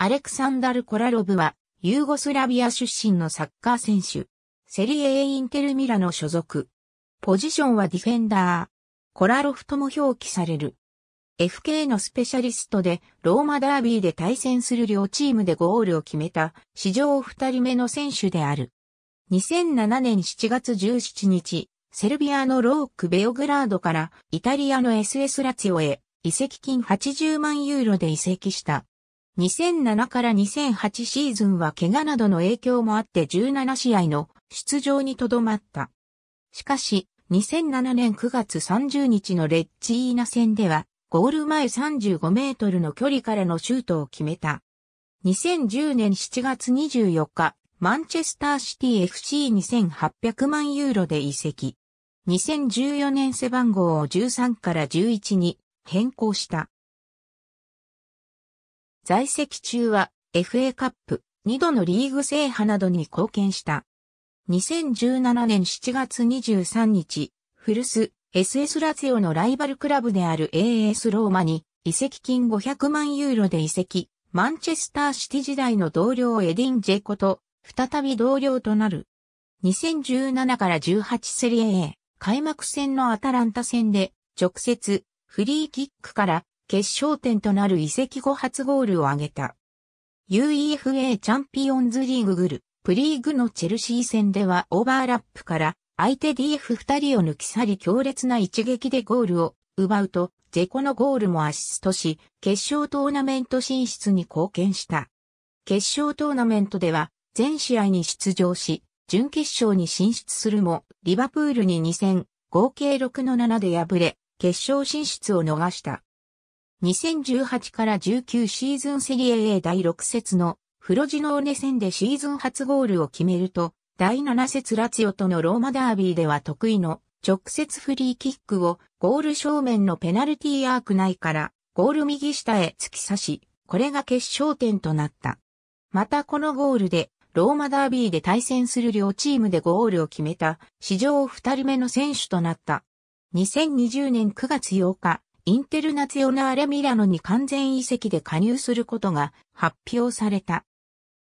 アレクサンダル・コラロブは、ユーゴスラビア出身のサッカー選手。セリエインテルミラの所属。ポジションはディフェンダー。コラロフとも表記される。FK のスペシャリストで、ローマダービーで対戦する両チームでゴールを決めた、史上二人目の選手である。2007年7月17日、セルビアのローク・ベオグラードからイタリアの SS ラツィオへ移籍金80万ユーロで移籍した。2007から2008シーズンは怪我などの影響もあって17試合の出場にとどまった。しかし、2007年9月30日のレッチーナ戦では、ゴール前35メートルの距離からのシュートを決めた。2010年7月24日、マンチェスターシティ FC2800 万ユーロで移籍。2014年背番号を13から11に変更した。在籍中は FA カップ、2度のリーグ制覇などに貢献した。2017年7月23日、古巣 SS ラツィオのライバルクラブである AS ローマに移籍金500万ユーロで移籍、マンチェスターシティ時代の同僚エディン・ジェコと再び同僚となる。2017から18セリエ A 開幕戦のアタランタ戦で直接フリーキックから決勝点となる移籍後初ゴールを挙げた。UEFA チャンピオンズリーググル、プリーグのチェルシー戦ではオーバーラップから相手 DF2 人を抜き去り強烈な一撃でゴールを奪うと、ゼコのゴールもアシストし、決勝トーナメント進出に貢献した。決勝トーナメントでは全試合に出場し、準決勝に進出するも、リバプールに2戦、合計6の7で敗れ、決勝進出を逃した。2018から19シーズンセリエ A 第6節のフロジノーネ戦でシーズン初ゴールを決めると、第7節ラツィオとのローマダービーでは得意の直接フリーキックをゴール正面のペナルティーアーク内からゴール右下へ突き刺し、これが決勝点となった。またこのゴールでローマダービーで対戦する両チームでゴールを決めた史上二人目の選手となった。2020年9月8日、インテルナツィオナーレミラノに完全移籍で加入することが発表された。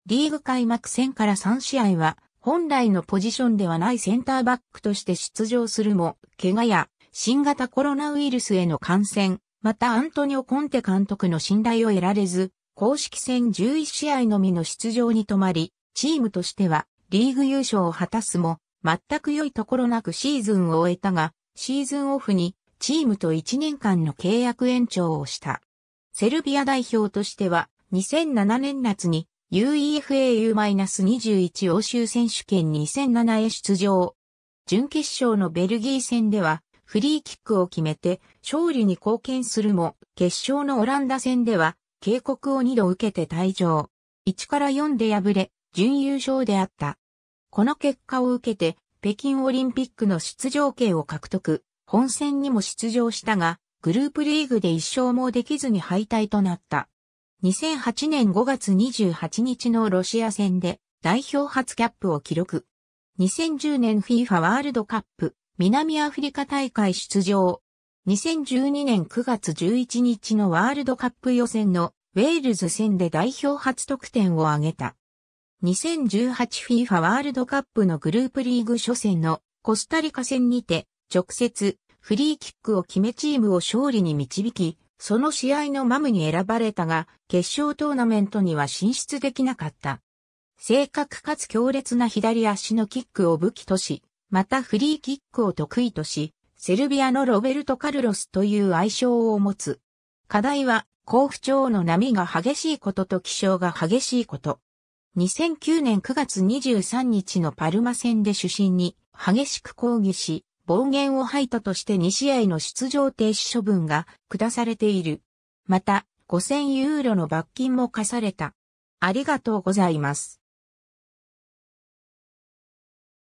リーグ開幕戦から3試合は本来のポジションではないセンターバックとして出場するも、怪我や新型コロナウイルスへの感染、またアントニオ・コンテ監督の信頼を得られず、公式戦11試合のみの出場に止まり、チームとしてはリーグ優勝を果たすも、全く良いところなくシーズンを終えたが、シーズンオフにチームと1年間の契約延長をした。セルビア代表としては2007年夏に UEFAU-21 欧州選手権2007へ出場。準決勝のベルギー戦ではフリーキックを決めて勝利に貢献するも決勝のオランダ戦では警告を2度受けて退場。1から4で敗れ準優勝であった。この結果を受けて北京オリンピックの出場権を獲得。本戦にも出場したが、グループリーグで一勝もできずに敗退となった。2008年5月28日のロシア戦で代表初キャップを記録。2010年 FIFA ワールドカップ南アフリカ大会出場。2012年9月11日のワールドカップ予選のウェールズ戦で代表初得点を挙げた。2018FIFA ワールドカップのグループリーグ初戦のコスタリカ戦にて直接フリーキックを決めチームを勝利に導き、その試合のマムに選ばれたが、決勝トーナメントには進出できなかった。正確かつ強烈な左足のキックを武器とし、またフリーキックを得意とし、セルビアのロベルト・カルロスという愛称を持つ。課題は、甲府町の波が激しいことと気象が激しいこと。2009年9月23日のパルマ戦で主審に激しく抗議し、暴言を吐いたとして2試合の出場停止処分が下されている。また、5000ユーロの罰金も課された。ありがとうございます。